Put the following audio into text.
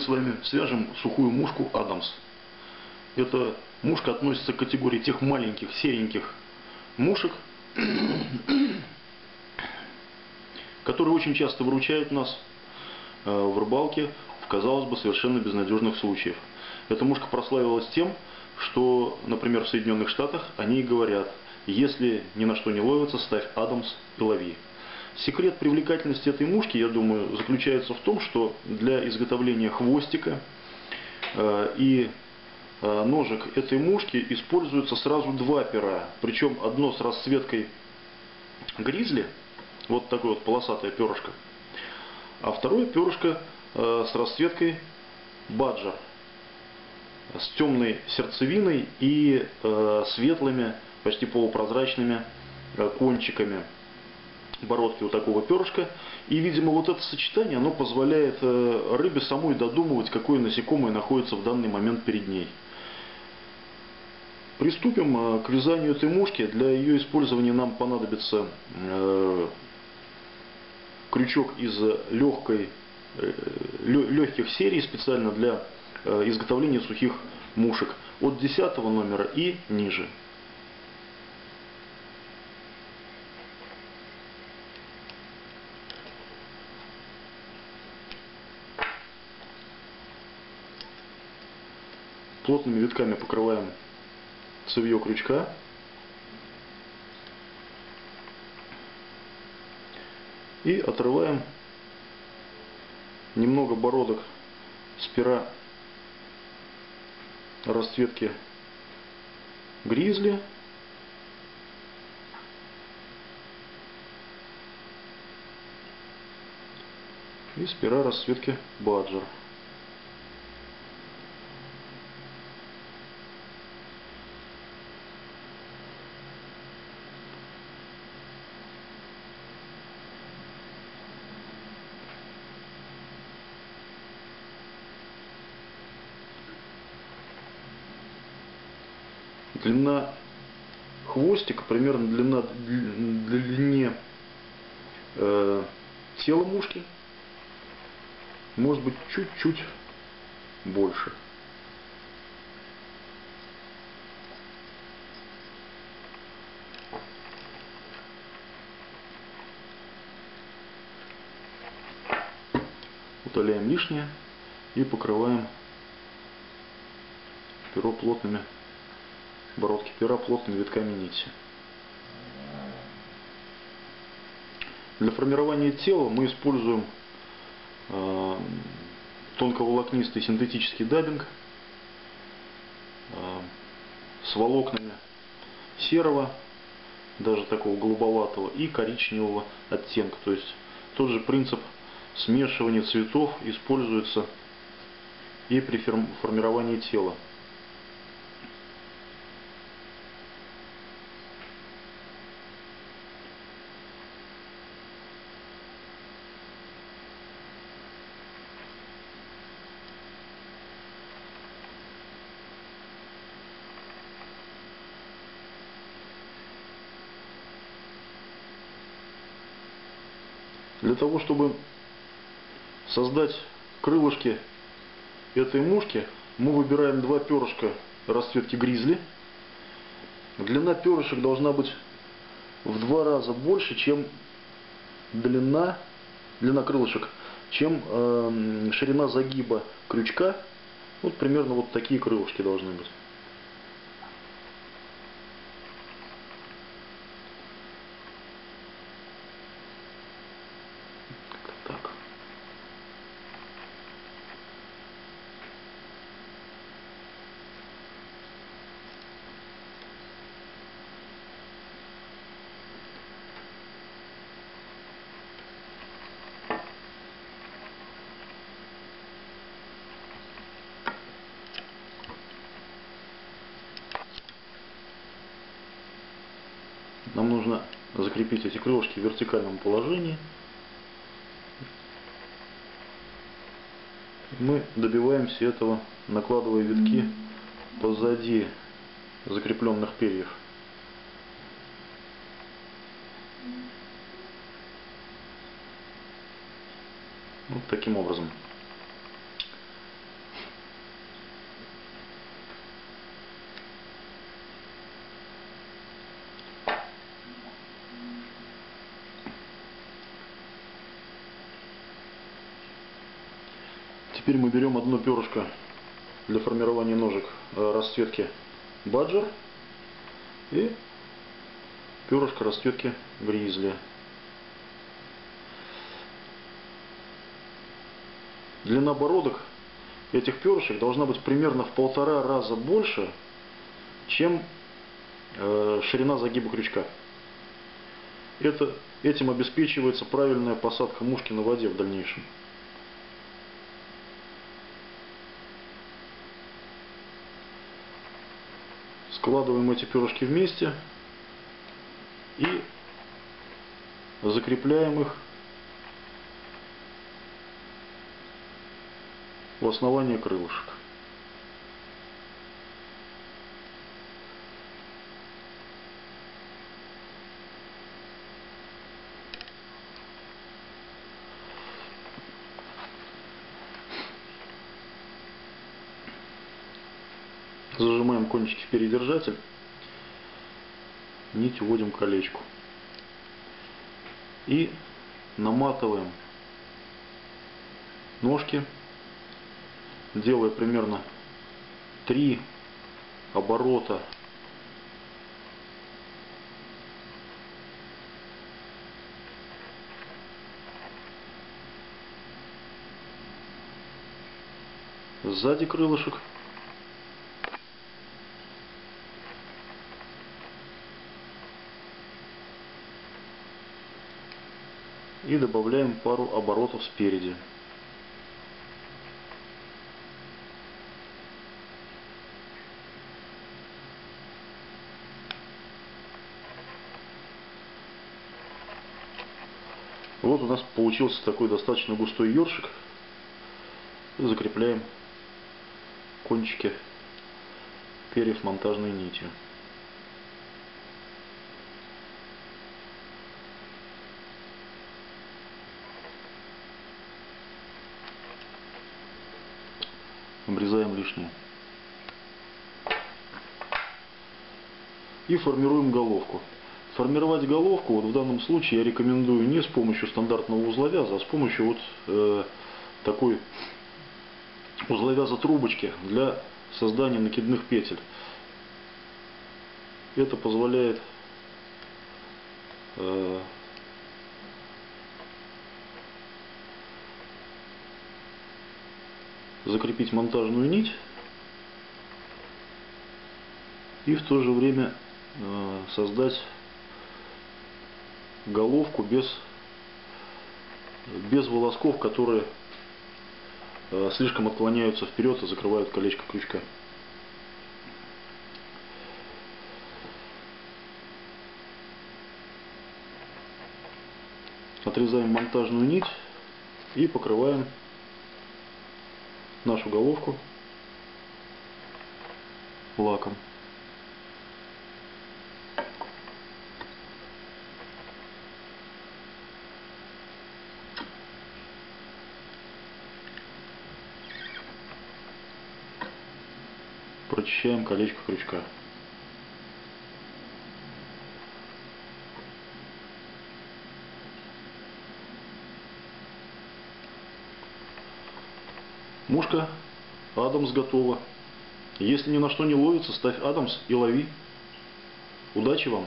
с вами свяжем сухую мушку Адамс. Эта мушка относится к категории тех маленьких сереньких мушек, которые очень часто выручают нас э, в рыбалке в, казалось бы, совершенно безнадежных случаях. Эта мушка прославилась тем, что, например, в Соединенных Штатах они говорят, если ни на что не ловится, ставь Адамс и лови. Секрет привлекательности этой мушки, я думаю, заключается в том, что для изготовления хвостика э, и э, ножек этой мушки используются сразу два пера. Причем одно с расцветкой гризли, вот такое вот полосатое перышко, а второе перышко э, с расцветкой баджер, с темной сердцевиной и светлыми, почти полупрозрачными кончиками бородки у такого перышка. И, видимо, вот это сочетание, оно позволяет э, рыбе самой додумывать, какое насекомое находится в данный момент перед ней. Приступим э, к вязанию этой мушки. Для ее использования нам понадобится э, крючок из легкой, легких серий, специально для изготовления сухих мушек от 10 номера и ниже. Плотными витками покрываем цевье крючка. И отрываем немного бородок с пера расцветки гризли. И с пера расцветки баджер. Длина хвостика, примерно длина, длине э, тела мушки, может быть чуть-чуть больше. Удаляем лишнее и покрываем перо плотными бородки пера плотными витками нити. Для формирования тела мы используем э, тонковолокнистый синтетический даббинг э, с волокнами серого, даже такого голубоватого, и коричневого оттенка. То есть тот же принцип смешивания цветов используется и при формировании тела. Для того, чтобы создать крылышки этой мушки, мы выбираем два перышка расцветки гризли. Длина перышек должна быть в два раза больше, чем длина, длина крылышек, чем э, ширина загиба крючка. Вот примерно вот такие крылышки должны быть. Нам нужно закрепить эти крылышки в вертикальном положении. Мы добиваемся этого, накладывая витки позади закрепленных перьев. Вот таким образом. Теперь мы берем одно перышко для формирования ножек э, расцветки баджер и перышко расцветки гризли. Длина бородок этих перышек должна быть примерно в полтора раза больше, чем э, ширина загиба крючка. Это, этим обеспечивается правильная посадка мушки на воде в дальнейшем. Складываем эти перышки вместе и закрепляем их у основания крылышек. Зажимаем кончики в передержатель. Нить вводим колечку. И наматываем ножки, делая примерно 3 оборота сзади крылышек и добавляем пару оборотов спереди. Вот у нас получился такой достаточно густой ёршик. Закрепляем кончики перьев монтажной нитью. Обрезаем лишнее. И формируем головку. Формировать головку вот в данном случае я рекомендую не с помощью стандартного узловяза, а с помощью вот э, такой узловяза трубочки для создания накидных петель. Это позволяет э, закрепить монтажную нить и в то же время э, создать головку без, без волосков, которые э, слишком отклоняются вперед и закрывают колечко крючка. Отрезаем монтажную нить и покрываем нашу головку лаком. Прочищаем колечко крючка. Мушка Адамс готова. Если ни на что не ловится, ставь Адамс и лови. Удачи вам!